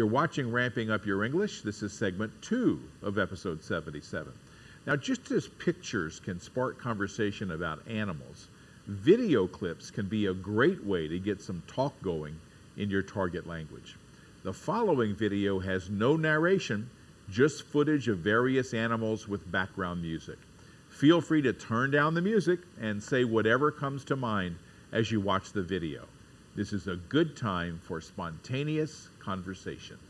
You're watching Ramping Up Your English. This is segment two of episode 77. Now, just as pictures can spark conversation about animals, video clips can be a great way to get some talk going in your target language. The following video has no narration, just footage of various animals with background music. Feel free to turn down the music and say whatever comes to mind as you watch the video. This is a good time for spontaneous conversation.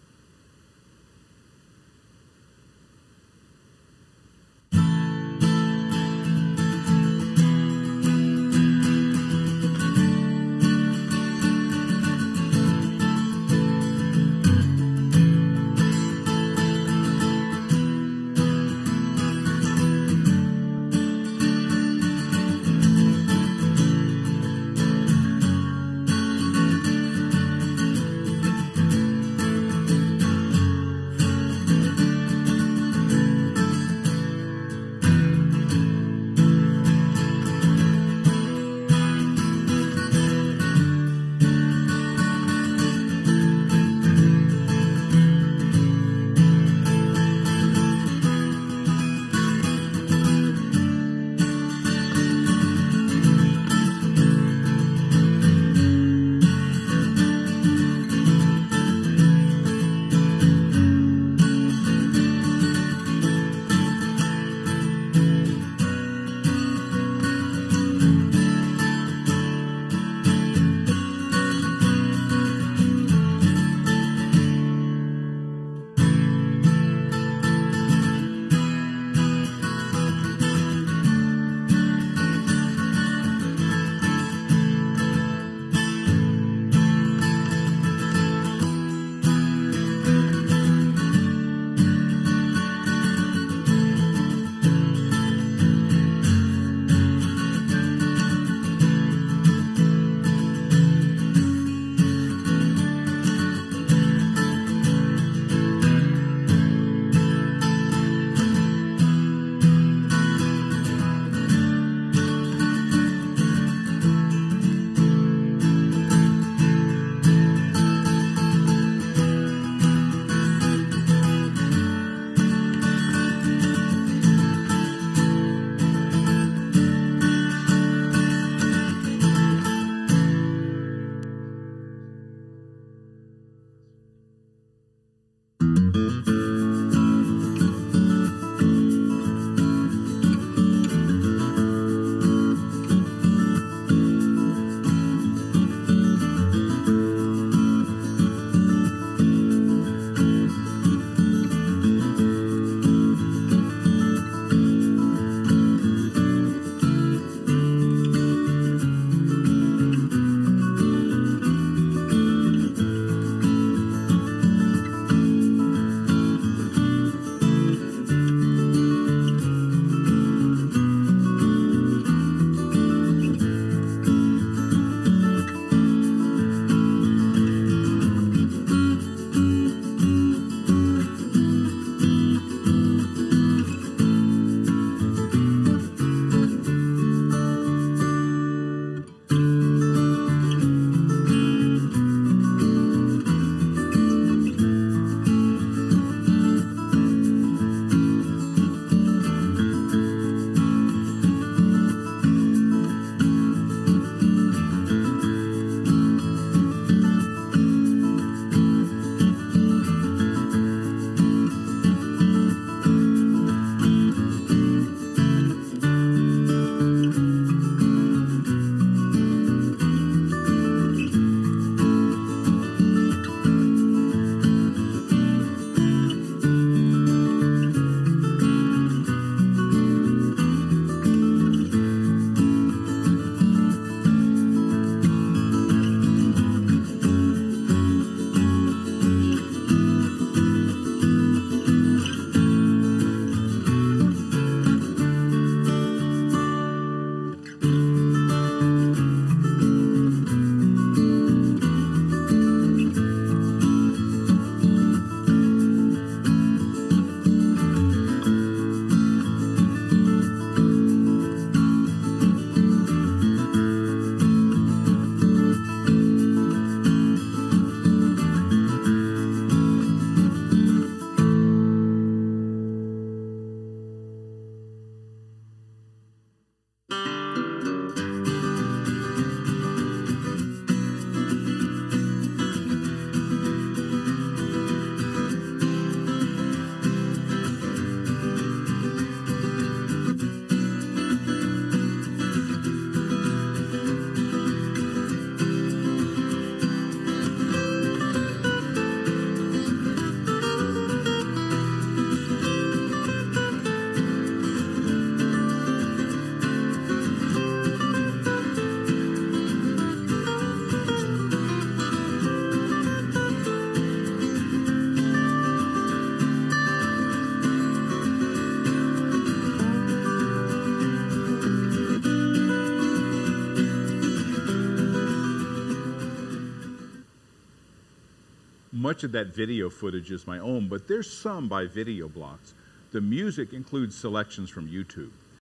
Much of that video footage is my own, but there's some by Video Blocks. The music includes selections from YouTube.